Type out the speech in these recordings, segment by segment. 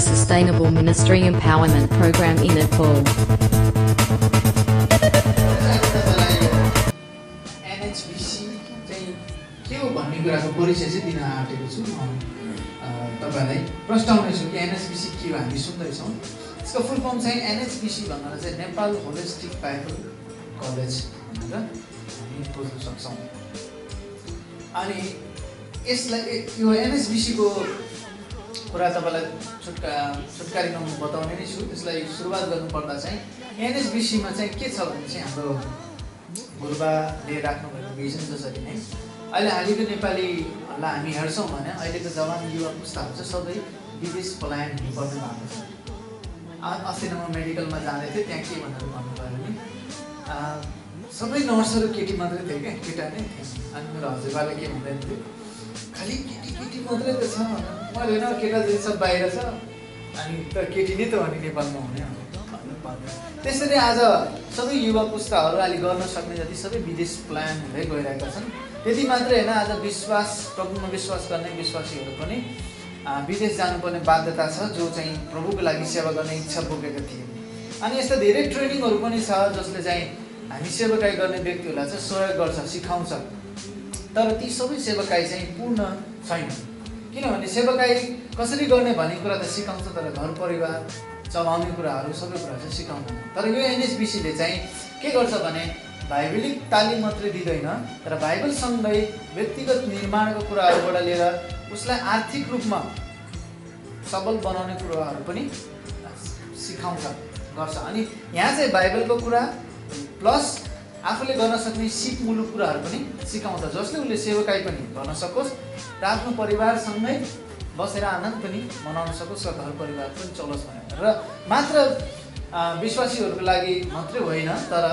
Sustainable Ministry Empowerment Program in Nepal. के कि हो हामी सुन्दैछौँ यसको फुल फर्म चाहिँ एनएचबिसी भन्नाले चाहिँ नेपाल होलिस्टिक बाइबल कलेज भनेर हामी बुझ्न सक्छौँ अनि यसलाई यो एनएचबिसीको कुरा तपाईँलाई छुट्का छुटकारीमा म बताउने नै छु। त्यसलाई सुरुवात गर्नुपर्दा चाहिँ एनएचबिसीमा चाहिँ के छ भने चाहिँ हाम्रो गुरुबाले राख्नुभएको भिजन जसरी नै अहिले हालैको नेपालीलाई हामी हेर्छौँ भने अहिलेको जवान युवा पुस्ताहरू चाहिँ सबै विदेश पलायन हुनुपर्ने भएको छ। अस्ति म मेडिकलमा जाँदै थिएँ त्यहाँ के भनेर भन्नुभयो भने सबै नर्सहरू केटी मात्रै थियो क्या केटा नै अनि मेरो हजुरबाले के भन्दै थियो खालि केटी केटी मात्रै त छ। मैले होइन सब बाहिर छ। अनि त केटी नै त हो नि नेपालमा हुने। त्यसरी आज सबै युवा पुस्ताहरू अहिले गर्न सक्ने जति सबै विदेश प्लान हुँदै गइरहेका छन् त्यति मात्रै होइन आज विश्वास प्रभुमा विश्वास गर्ने विश्वासीहरू पनि विदेश जानुपर्ने बाध्यता छ जो चाहिँ प्रभुको लागि सेवा गर्ने इच्छा बोकेका थिए। अनि यस्ता धेरै ट्रेनिङहरू पनि छ जसले चाहिँ हामी सेवाकाई गर्ने व्यक्तिहरूलाई चाहिँ सहयोग गर्छ सिकाउँछ। तर ती सबै सेवाकाई चाहिँ पूर्ण छैन। किनभने सेवाकाई कसरी गर्ने भन्ने कुरा त सिकाउँछ तर घर परिवार चलाउने कुराहरू सबै कुरा चाहिँ सिकाउँदैन। तर यो एनएसबिसीले चाहिँ के गर्छ भने बाइबलिक तालिम मात्रै दिँदैन तर बाइबलसँगै व्यक्तिगत निर्माणको कुराहरूबाट लिएर उसलाई आर्थिक रूपमा सबल बनाउने कुराहरू पनि सिकाउँछ गर्छ। अनि यहाँ चाहिँ बाइबलको कुरा प्लस आफूले गर्न सक्ने सिपमूलक कुराहरू पनि सिकाउँछ। जसले उसले सेवकाई पनि गर्न सकोस् र आफ्नो परिवारसँगै बसेर आनन्द पनि मनाउन सकोस् र घर परिवार पनि चलोस् भनेर। र मात्र विश्वासीहरूको लागि मात्रै होइन तर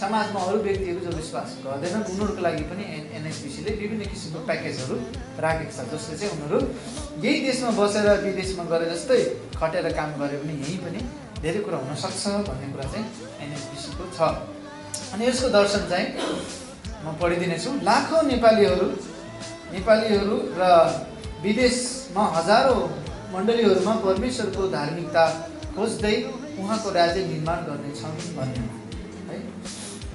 समाजमा अरू व्यक्तिहरू जो विश्वास गर्दैनन् उनीहरूको लागि पनि एन एनएसपिसीले विभिन्न किसिमको प्याकेजहरू राखेको छ जसले चाहिँ उनीहरू यही देशमा बसेर विदेशमा गरे जस्तै खटेर काम गरे पनि यहीँ पनि धेरै कुरा हुनसक्छ भन्ने कुरा चाहिँ एनएसपिसीको छ। अनि यसको दर्शन चाहिँ म पढिदिनेछु। लाखौँ नेपालीहरू नेपालीहरू र विदेशमा हजारौँ मण्डलीहरूमा परमेश्वरको धार्मिकता खोज्दै उहाँको राज्य निर्माण गर्नेछन् भन्ने है।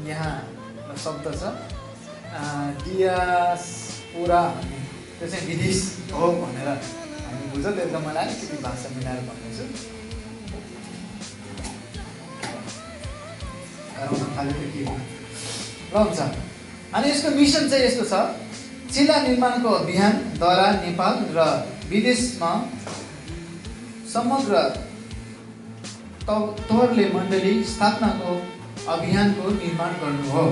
यहाँ शब्द छ। डियास्पोरा भन्ने। त्यो चाहिँ विदेश हो भनेर हामी बुझ्छ त्यसमा मलाई अलिकति भाषा मिलाएर भन्दैछु अनि यसको मिसन चाहिँ यस्तो छ। जिल्ला निर्माणको अभियानद्वारा नेपाल र विदेशमा समग्र तौरले मण्डली स्थापनाको अभियानको निर्माण गर्नु हो।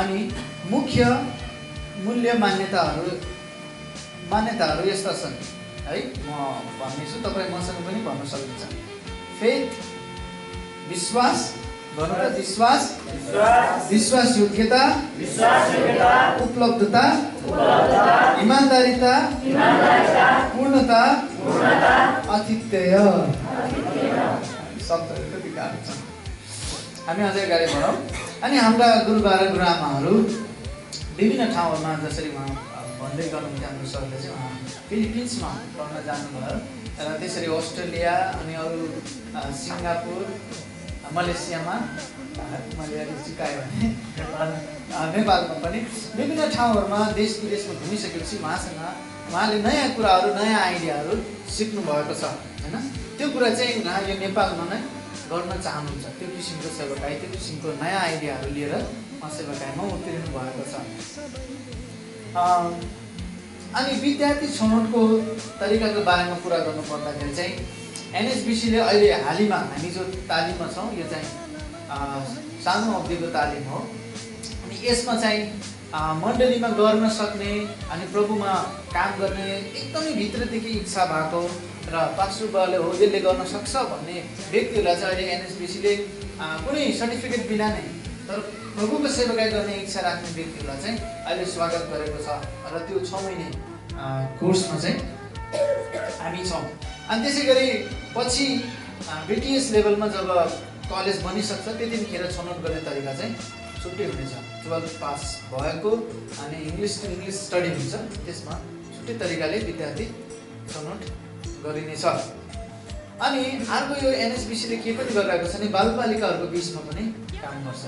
अनि मुख्य मूल्य मान्यताहरू मान्यताहरू यस्ता छन्। है म भन्नेछु तपाईँ मसँग पनि भन्न सक्नुहुन्छ। फेथ विश्वास विश्वास विश्वास योग्यता उपलब्धता इमान्दारिता पूर्णता अतिथ्य छ हामी अझै अगाडि बढौँ अनि हाम्रा गुरुबा र गुरुआमाहरू विभिन्न ठाउँहरूमा जसरी उहाँ भन्दै गर्नुहुन्छ हाम्रो सरले चाहिँ उहाँ फिलिपिन्समा पढ्न जानुभयो र त्यसरी अस्ट्रेलिया अनि अरू सिङ्गापुर मलेसियामा मैले अलिक सिकाएँ भने नेपालमा पनि विभिन्न ठाउँहरूमा देश विदेशमा घुमिसकेपछि उहाँसँग उहाँले नयाँ कुराहरू नयाँ आइडियाहरू सिक्नु भएको छ होइन? त्यो कुरा चाहिँ उहाँ यो नेपालमा नै गर्न चाहनुहुन्छ। त्यो किसिमको सेवाकाई त्यो किसिमको नयाँ आइडियाहरू लिएर उहाँ सेवाकाईमा उत्रिनु भएको छ। अनि विद्यार्थी छनौटको तरिकाको बारेमा कुरा गर्नु पर्दाखेरि चाहिँ एनएसबिसीले अहिले हालैमा हामी जो तालिममा छौँ यो चाहिँ सानो अवधिको तालिम हो। अनि यसमा चाहिँ मण्डलीमा गर्न सक्ने अनि प्रभुमा काम गर्ने एकदमै भित्रदेखि इच्छा भएको र पास्टरबाले हो यसले गर्न सक्छ भन्ने व्यक्तिहरूलाई चाहिँ अहिले एनएसबिसीले कुनै सर्टिफिकेट बिना नै तर प्रभुको सेवाकाई गर्ने इच्छा राख्ने व्यक्तिहरूलाई चाहिँ अहिले स्वागत गरेको छ। र त्यो छ महिने कोर्समा चाहिँ हामी छौँ। अनि त्यसै गरी पछि बिटिएस लेभलमा जब कलेज बनिसक्छ त्यतिखेर छनौट गर्ने तरिका चाहिँ छुट्टै हुनेछ। टुवेल्भ पास भएको अनि इङ्ग्लिस टु इङ्ग्लिस स्टडी हुन्छ त्यसमा छुट्टै तरिकाले विद्यार्थी छनौट गरिनेछ। अनि अर्को यो एनएसबिसीले के पनि गरिरहेको छ भने बालबालिकाहरूको बिचमा पनि काम गर्छ।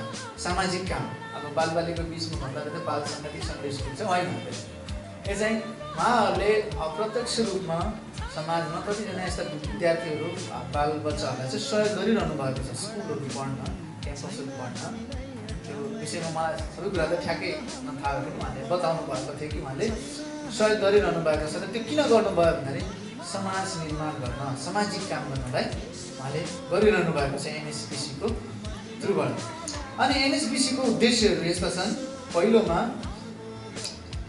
सामाजिक काम। अब बालबालिकाको बिचमा भन्दाखेरि त बाल सन्देश स्कुल चाहिँ होइन। यो चाहिँ उहाँहरूले अप्रत्यक्ष रूपमा समाजमा कतिजना यस्ता विद्यार्थीहरू बाल बच्चाहरूलाई चाहिँ सहयोग गरिरहनु भएको छ। स्कुलहरू पढ्न क्याम्पसहरू पढ्न। त्यो विषयमा मलाई सबै कुरा त ठ्याक्कै नथाहा पनि उहाँले बताउनु भएको थियो कि उहाँले सहयोग गरिरहनु भएको छ र त्यो किन गर्नुभयो भन्दाखेरि समाज निर्माण गर्न सामाजिक काम गर्नलाई उहाँले गरिरहनु भएको छ एनएसपिसीको थ्रुबाट। अनि एनएसपिसीको उद्देश्यहरू यस्ता छन्। पहिलोमा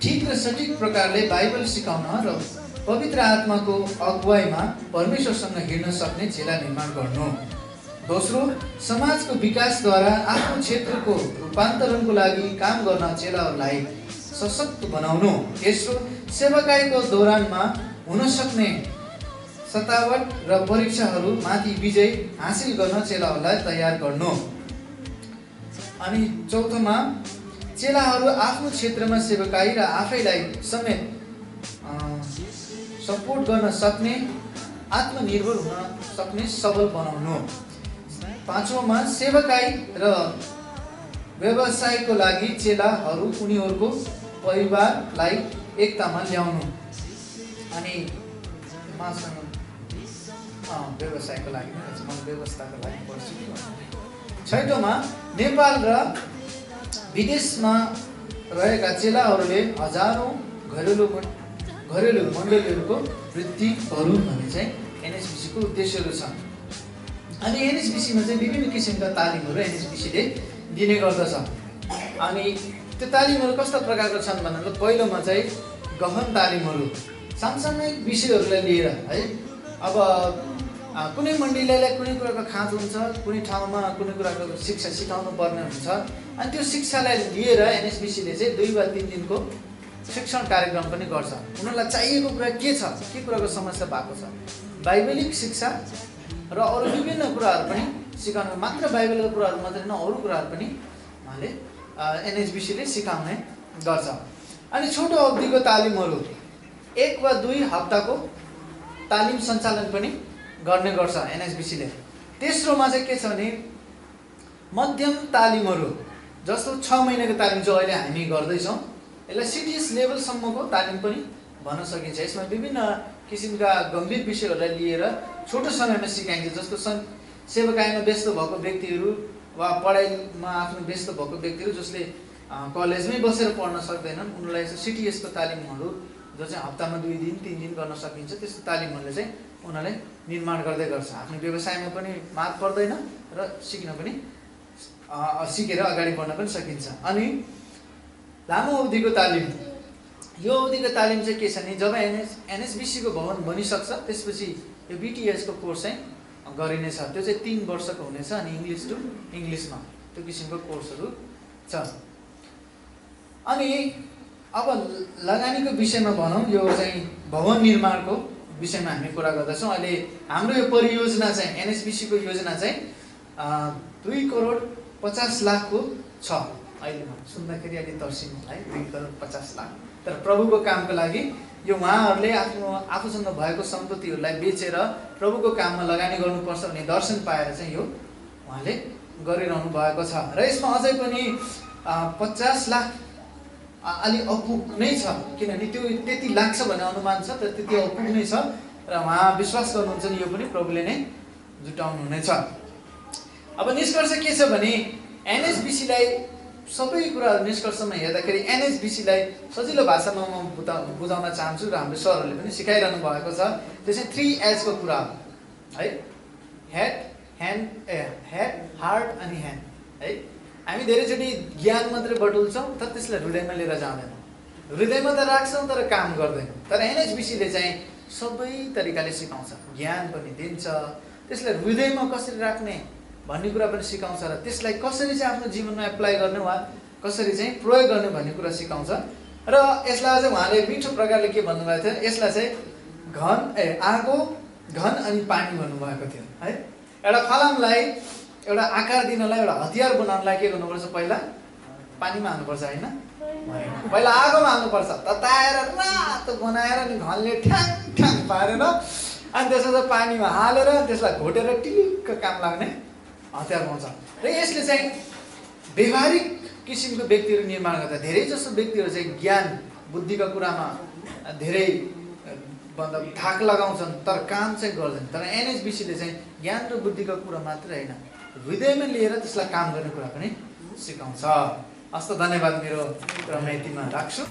ठिक र सठिक प्रकारले बाइबल सिकाउन र पवित्र आत्माको अगुवाईमा परमेश्वरसँग हिँड्न सक्ने चेला निर्माण गर्नु। दोस्रो समाजको विकासद्वारा आफ्नो क्षेत्रको रूपान्तरणको लागि काम गर्न चेलाहरूलाई सशक्त बनाउनु। तेस्रो सेवाकाईको दौरानमा हुन सक्ने सतावट र परीक्षाहरू माथि विजय हासिल गर्न चेलाहरूलाई तयार गर्नु। अनि चौथोमा चेलाहरू आफ्नो क्षेत्रमा सेवकाई र आफैलाई समेत सपोर्ट गर्न सक्ने आत्मनिर्भर हुन सक्ने सबल बनाउनु पाँचौँमा सेवकाई र व्यवसायको लागि चेलाहरू उनीहरूको परिवारलाई एकतामा ल्याउनु अनि मासँग व्यवसायको लागि व्यवस्थाको लागि भन्नु। छैटौँमा नेपाल र विदेशमा रहेका चेलाहरूले हजारौँ घरेलु घरेलु मण्डलीहरूको वृद्धि गरून् भन्ने चाहिँ एनएसबिसीको उद्देश्यहरू छन्। अनि एनएसबिसीमा चाहिँ विभिन्न किसिमका तालिमहरू एनएसबिसीले दिने गर्दछ अनि त्यो तालिमहरू कस्ता प्रकारका छन् भन्दा पहिलोमा चाहिँ गहन तालिमहरू सामसामिक विषयहरूलाई लिएर है। अब कुनै मण्डलीलाई कुनै कुराको खाँचो हुन्छ कुनै ठाउँमा कुनै कुराको शिक्षा सिकाउनु पर्ने हुन्छ। अनि त्यो शिक्षालाई लिएर एनएसबिसीले चाहिँ दुई वा तिन दिनको शिक्षण कार्यक्रम पनि गर्छ। उनीहरूलाई चाहिएको कुरा के छ? के कुराको समस्या भएको छ? बाइबलिक शिक्षा र अरू विभिन्न कुराहरू पनि सिकाउनु मात्र बाइबलको कुराहरू मात्रै होइन अरू कुराहरू पनि उहाँले एनएचबिसीले सिकाउने गर्छ। अनि छोटो अवधिको तालिमहरू एक वा दुई हप्ताको तालिम सञ्चालन पनि गर्ने गर्छ एनएचबिसीले तेस्रोमा चाहिँ के छ भने मध्यम तालिमहरू जस्तो छ महिनाको तालिम चाहिँ अहिले हामी गर्दैछौँ यसलाई सिटिएस लेभलसम्मको तालिम पनि भन्न सकिन्छ। यसमा विभिन्न किसिमका गम्भीर विषयहरूलाई लिएर छोटो समयमा सिकाइन्छ जस्तो सन् सेवाकायमा व्यस्त भएको व्यक्तिहरू वा पढाइमा आफ्नो व्यस्त भएको व्यक्तिहरू जसले कलेजमै बसेर पढ्न सक्दैनन् उनीहरूलाई सिटिएसको तालिमहरू जो चाहिँ हप्तामा दुई दिन तिन दिन गर्न सकिन्छ त्यस्तो तालिमहरूले चाहिँ उनीहरूले निर्माण गर्दै गर्छ। आफ्नो व्यवसायमा पनि मात पर्दैन र सिक्न पनि सिकेर अगाडि बढ्न पनि सकिन्छ। अनि लामो अवधिको तालिम। यो अवधिको तालिम चाहिँ के छ भने जब एनएस एनएसबिसीको भवन बनिसक्छ त्यसपछि यो बिटिएसको कोर्स चाहिँ गरिनेछ त्यो चाहिँ तिन वर्षको हुनेछ अनि इङ्ग्लिस टु इङ्ग्लिसमा त्यो किसिमको कोर्सहरू छ अनि अब लगानीको विषयमा भनौँ यो चाहिँ भवन निर्माणको विषयमा हामी कुरा गर्दछौँ। अहिले हाम्रो यो परियोजना चाहिँ एनएसबिसीको योजना चाहिँ दुई करोड पचास लाखको छ। अहिले सुन्दाखेरि अलिक तर्सिनु है दुई करोड पचास लाख। तर प्रभुको कामको लागि यो उहाँहरूले आफ्नो आफूसँग भएको सम्पत्तिहरूलाई बेचेर प्रभुको काममा लगानी गर्नुपर्छ भन्ने दर्शन पाएर चाहिँ यो उहाँले गरिरहनु भएको छ। र यसमा अझै पनि पचास लाख अलि अपुग नै छ किनभने त्यो त्यति लाग्छ भन्ने अनुमान छ तर त्यति अपुग नै छ। र उहाँ विश्वास गर्नुहुन्छ नि यो पनि प्रभुले नै जुटाउनु हुनेछ अब निष्कर्ष के छ भने एनएसबिसीलाई सबै कुराहरू निष्कर्षमा हेर्दाखेरि एनएसबिसीलाई सजिलो भाषामा म बुझा बुझाउन चाहन्छु र हाम्रो सरहरूले पनि सिकाइरहनु भएको छ। त्यो चाहिँ थ्री एचको कुरा हो? है head hand A head heart अनि ह्यान्ड है? हामी धेरैचोटि ज्ञान मात्रै बटुल्छौँ तर त्यसलाई हृदयमा लिएर जाँदैनौँ। हृदयमा त राख्छौँ तर काम गर्दैनौँ। तर एनएचबिसीले चाहिँ सबै तरिकाले सिकाउँछ। ज्ञान पनि दिन्छ। त्यसलाई हृदयमा कसरी राख्ने भन्ने कुरा पनि सिकाउँछ र त्यसलाई कसरी चाहिँ आफ्नो जीवनमा एप्लाई गर्ने वा कसरी चाहिँ प्रयोग गर्ने भन्ने कुरा सिकाउँछ। र यसलाई चाहिँ उहाँले मिठो प्रकारले के भन्नुभएको थियो? यसलाई चाहिँ घन ए आगो घन अनि पानी भन्नुभएको थियो। है? एउटा फलामलाई एउटा आकार दिनलाई एउटा हतियार बनाउनलाई के गर्नुपर्छ? पहिला पानीमा हाल्नुपर्छ होइन? पहिला आगोमा हाल्नुपर्छ। तताएर रातो बनाएर अनि घनले ठ्याङ ठ्याङ पारेर अनि त्यसमा चाहिँ पानीमा हालेर त्यसलाई घोटेर टिलिक्क काम लाग्ने हतियार पाउँछ र यसले चाहिँ व्यवहारिक किसिमको व्यक्तिहरू निर्माण गर्दा धेरै जसो व्यक्तिहरू चाहिँ ज्ञान बुद्धिका कुरामा धेरै भन्दा थाक लगाउँछन् तर काम चाहिँ गर्दैन। तर एनएचबिसीले चाहिँ ज्ञान र बुद्धिको कुरा मात्रै होइन। हृदयमा लिएर त्यसलाई काम गर्ने कुरा पनि सिकाउँछ। हस्त धन्यवाद मेरो यतिमा राख्छु।